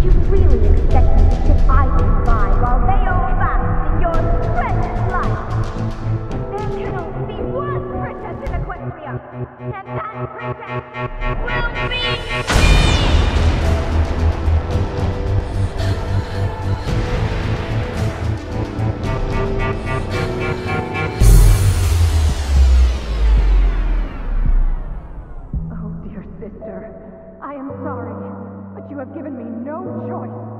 You really expect me to idly while they all basked in your precious light? There be one in Equestria, and that princess will be Oh, dear sister, I am you have given me no choice.